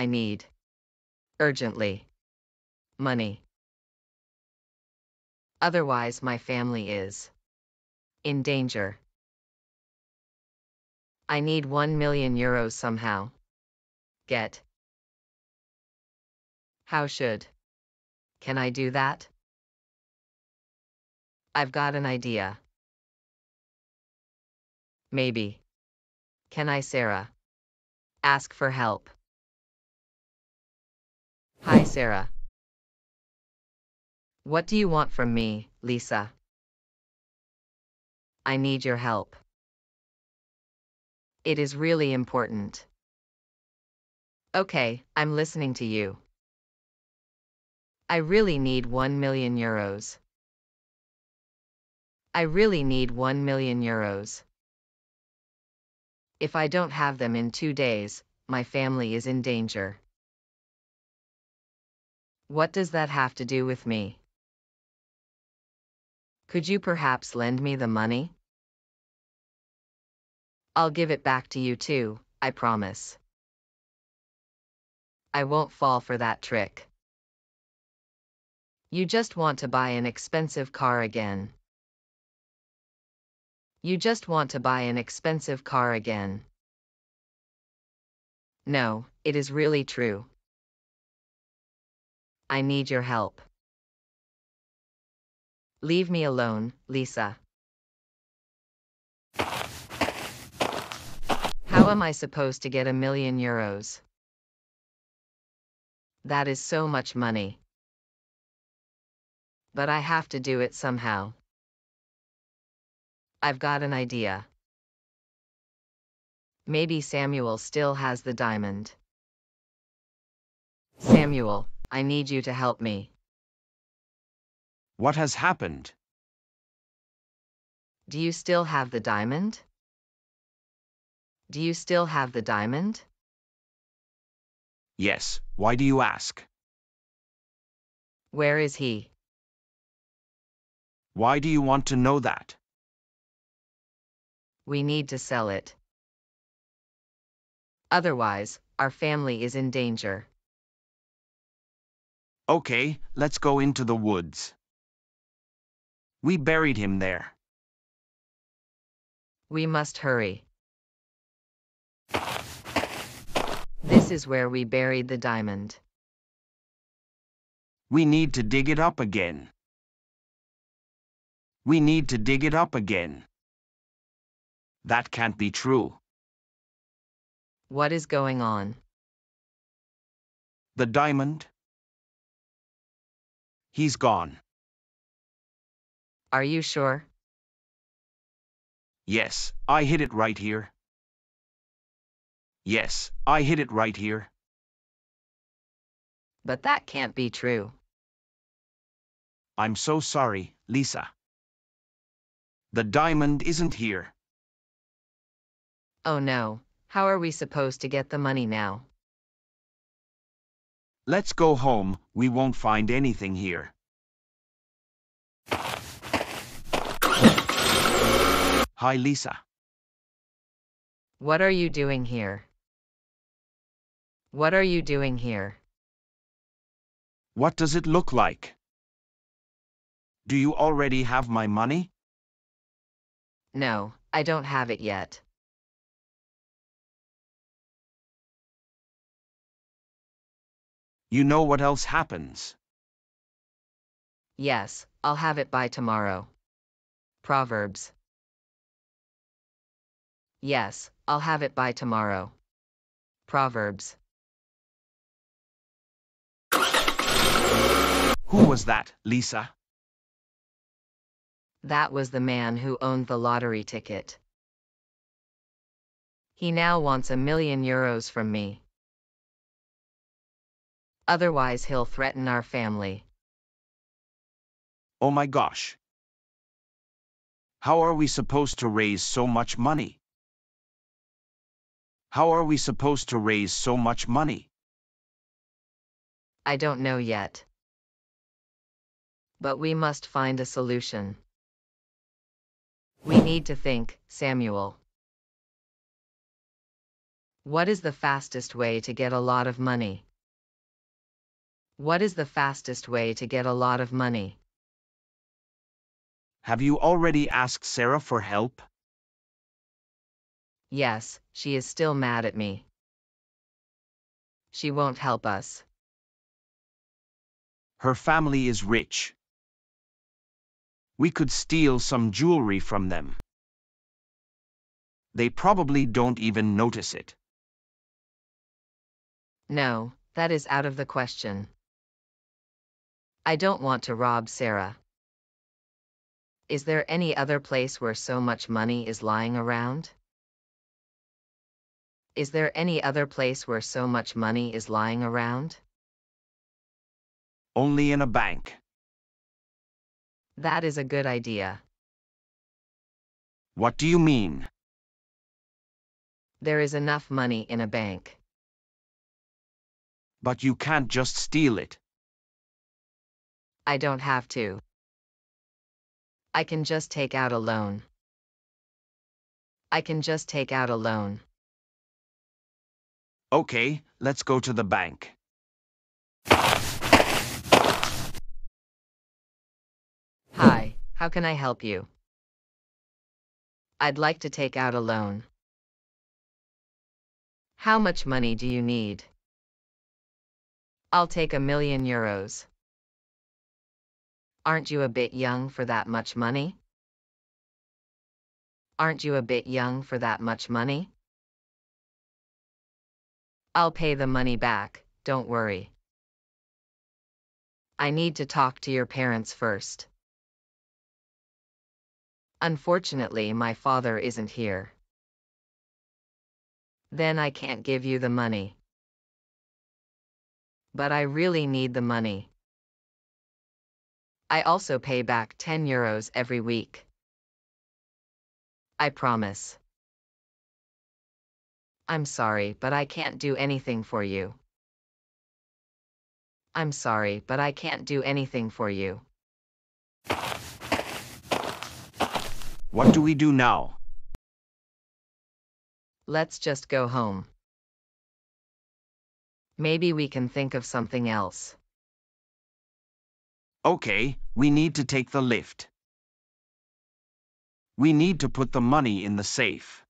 I need. Urgently. Money. Otherwise, my family is in danger. I need 1 million euros somehow. Get. How should? Can I do that? I've got an idea. Maybe. Can I, Sarah? Ask for help. Hi, Sarah. What do you want from me, Lisa? I need your help. It is really important. Okay, I'm listening to you. I really need 1 million euros. I really need 1 million euros. If I don't have them in two days, my family is in danger. What does that have to do with me? Could you perhaps lend me the money? I'll give it back to you too, I promise. I won't fall for that trick. You just want to buy an expensive car again. You just want to buy an expensive car again. No, it is really true. I need your help. Leave me alone, Lisa. How am I supposed to get a million euros? That is so much money. But I have to do it somehow. I've got an idea. Maybe Samuel still has the diamond. Samuel, I need you to help me. What has happened? Do you still have the diamond? Do you still have the diamond? Yes, why do you ask? Where is he? Why do you want to know that? We need to sell it. Otherwise, our family is in danger. Okay, let's go into the woods. We buried him there. We must hurry. This is where we buried the diamond. We need to dig it up again. We need to dig it up again. That can't be true. What is going on? The diamond? He's gone. Are you sure? Yes, I hid it right here. Yes, I hid it right here. But that can't be true. I'm so sorry, Lisa. The diamond isn't here. Oh no, how are we supposed to get the money now? Let's go home, we won't find anything here. Hi, Lisa. What are you doing here? What are you doing here? What does it look like? Do you already have my money? No, I don't have it yet. You know what else happens. Yes, I'll have it by tomorrow. Proverbs. Yes, I'll have it by tomorrow. Proverbs. Who was that, Lisa? That was the man who owned the lottery ticket. He now wants a million euros from me. Otherwise, he'll threaten our family. Oh my gosh. How are we supposed to raise so much money? How are we supposed to raise so much money? I don't know yet. But we must find a solution. We need to think, Samuel. What is the fastest way to get a lot of money? What is the fastest way to get a lot of money? Have you already asked Sarah for help? Yes, she is still mad at me. She won't help us. Her family is rich. We could steal some jewelry from them. They probably don't even notice it. No, that is out of the question. I don't want to rob Sarah. Is there any other place where so much money is lying around? Is there any other place where so much money is lying around? Only in a bank. That is a good idea. What do you mean? There is enough money in a bank. But you can't just steal it. I don't have to. I can just take out a loan. I can just take out a loan. Okay, let's go to the bank. Hi, how can I help you? I'd like to take out a loan. How much money do you need? I'll take a million euros. Aren't you a bit young for that much money? Aren't you a bit young for that much money? I'll pay the money back, don't worry. I need to talk to your parents first. Unfortunately, my father isn't here. Then I can't give you the money. But I really need the money. I also pay back 10 euros every week. I promise. I'm sorry, but I can't do anything for you. I'm sorry, but I can't do anything for you. What do we do now? Let's just go home. Maybe we can think of something else. Okay, we need to take the lift. We need to put the money in the safe.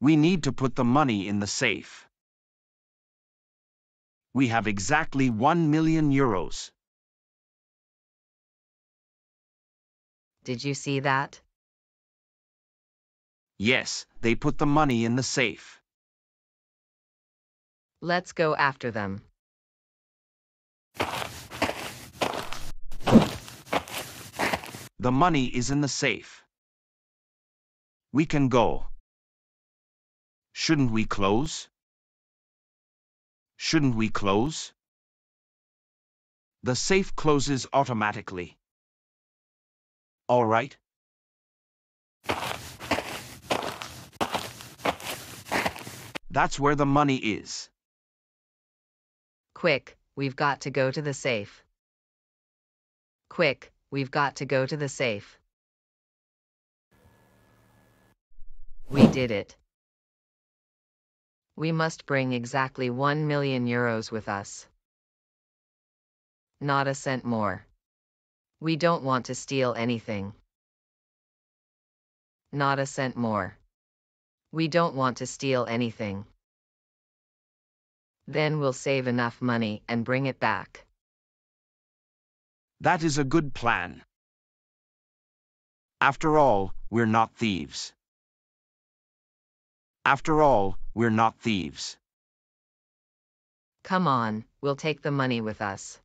We need to put the money in the safe. We have exactly 1 million euros. Did you see that? Yes, they put the money in the safe. Let's go after them. The money is in the safe. We can go. Shouldn't we close? Shouldn't we close? The safe closes automatically. All right. That's where the money is. Quick, we've got to go to the safe. Quick, we've got to go to the safe. We did it. We must bring exactly 1 million euros with us. Not a cent more. We don't want to steal anything. Not a cent more. We don't want to steal anything. Then we'll save enough money and bring it back. That is a good plan. After all, we're not thieves. After all, we're not thieves. Come on, we'll take the money with us.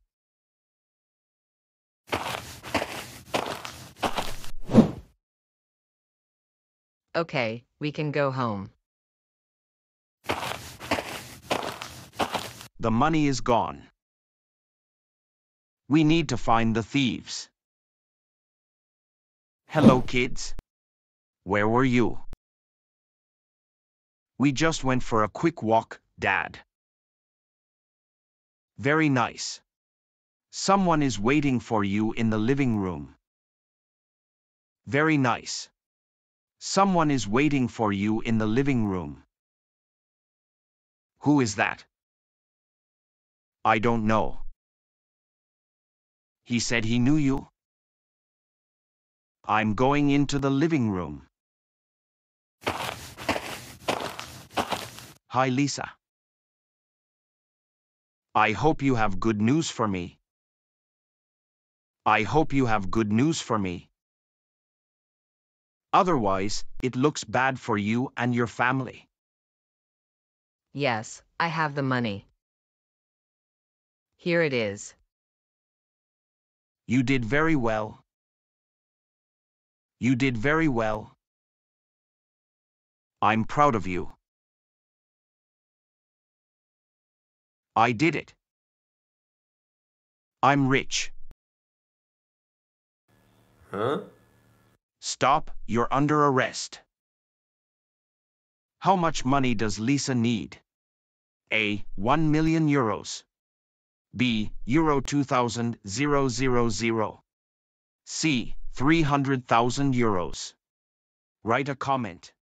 Okay, we can go home. The money is gone. We need to find the thieves. Hello, kids. Where were you? We just went for a quick walk, Dad. Very nice. Someone is waiting for you in the living room. Very nice. Someone is waiting for you in the living room. Who is that? I don't know. He said he knew you. I'm going into the living room. Hi, Lisa. I hope you have good news for me. I hope you have good news for me. Otherwise, it looks bad for you and your family. Yes, I have the money. Here it is. You did very well. You did very well. I'm proud of you. I did it. I'm rich. Huh? Stop, you're under arrest. How much money does Lisa need? A. 1 million euros. B. Euro 2000 000. C. 300,000 euros. Write a comment.